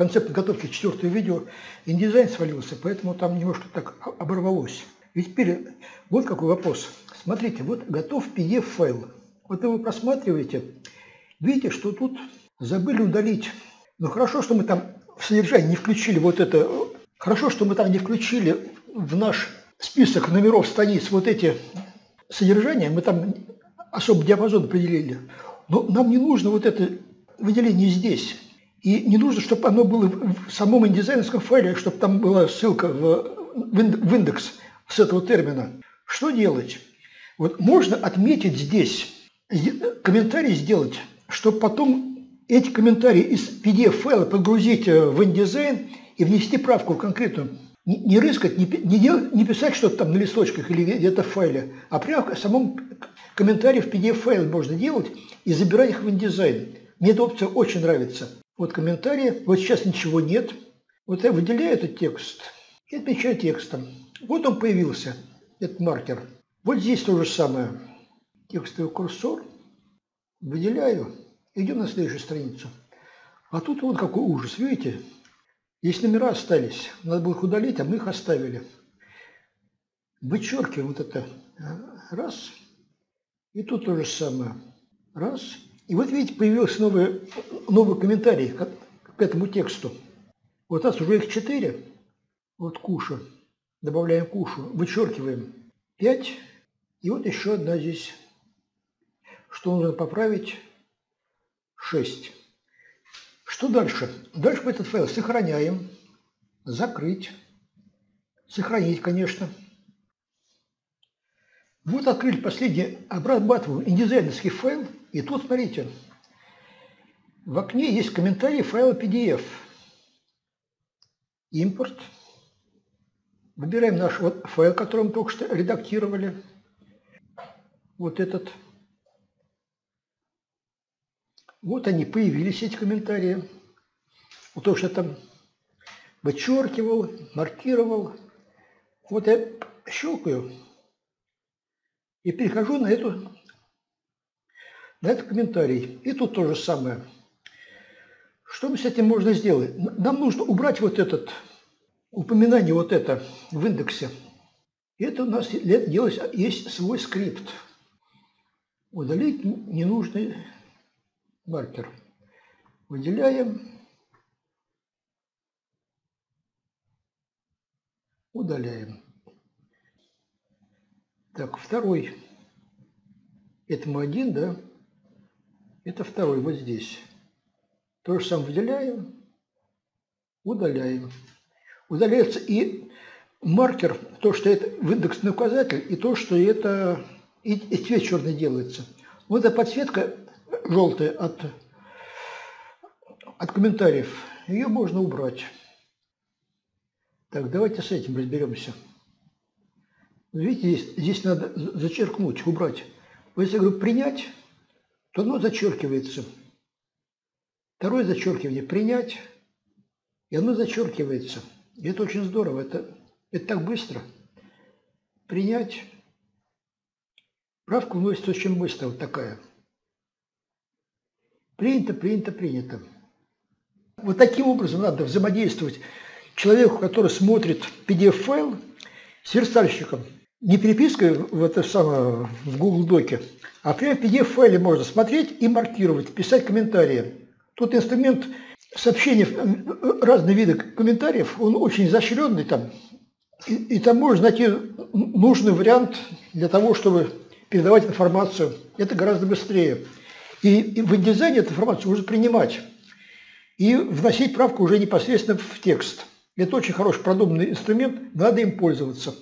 конце подготовки четвертого видео индизайн свалился, поэтому там немножко так оборвалось. И теперь вот какой вопрос. Смотрите, вот готов PDF-файл. Вот вы просматриваете, видите, что тут забыли удалить. Ну хорошо, что мы там в содержании не включили вот это. Хорошо, что мы там не включили в наш список номеров страниц вот эти содержания. Мы там особый диапазон определили. Но нам не нужно вот это выделение здесь. И не нужно, чтобы оно было в самом индизайнерском файле, чтобы там была ссылка в, в индекс с этого термина. Что делать? Вот можно отметить здесь, комментарий сделать, чтобы потом эти комментарии из PDF-файла погрузить э, в InDesign и внести правку конкретную. Не, рыскать, не, не, делать, не писать что-то там на листочках или где-то в файле, а прямо в самом комментарии в PDF-файл можно делать и забирать их в InDesign. Мне эта опция очень нравится. Вот комментарии, вот сейчас ничего нет. Вот я выделяю этот текст и отмечаю текстом. Вот он появился, этот маркер. Вот здесь то же самое. Текстовый курсор. Выделяю. Идем на следующую страницу. А тут вот какой ужас, видите? Здесь номера остались. Надо было их удалить, а мы их оставили. Вычеркиваем вот это. Раз. И тут то же самое. Раз. И вот видите, появился новый, новый комментарий к, к этому тексту. Вот у нас уже их четыре. Вот куша. Добавляем кушу. Вычеркиваем пять. И вот еще одна здесь. Что нужно поправить? Шесть. Что дальше? Дальше мы этот файл сохраняем. Закрыть. Сохранить, конечно. Вот открыли последний, обрабатываем индизайнерский файл, и тут, смотрите, в окне есть комментарий файла PDF. Импорт. Выбираем наш вот файл, который мы только что редактировали. Вот этот. Вот они появились, эти комментарии. Вот то, что я там вычеркивал, маркировал. Вот я щелкаю и перехожу на эту на этот комментарий. И тут то же самое. Что мы с этим можно сделать? Нам нужно убрать вот этот упоминание вот это в индексе. И это у нас делать есть свой скрипт. Удалить ненужный маркер. Выделяем. Удаляем. Так, второй. Это мы один, да? Это второй, вот здесь. То же самое выделяем, удаляем. Удаляется и маркер, то, что это индексный указатель, и то, что это и, и цвет черный делается. Вот эта подсветка желтая от, от комментариев, ее можно убрать. Так, давайте с этим разберемся. Видите, здесь, здесь надо зачеркнуть, убрать. Вот если я говорю «принять», то оно зачеркивается. Второе зачеркивание – принять, и оно зачеркивается. И это очень здорово, это, это так быстро. Принять. Правка вносится очень быстро, вот такая. Принято, принято, принято. Вот таким образом надо взаимодействовать человеку, который смотрит PDF-файл с верстальщиком. Не перепиской в это самое в Google Доке, а прямо PDF-файле можно смотреть и маркировать, писать комментарии. Тут инструмент сообщения, разные виды комментариев, он очень изощренный там. И, и там можно найти нужный вариант для того, чтобы передавать информацию. Это гораздо быстрее. И, и в InDesign эту информацию можно принимать и вносить правку уже непосредственно в текст. Это очень хороший продуманный инструмент, надо им пользоваться.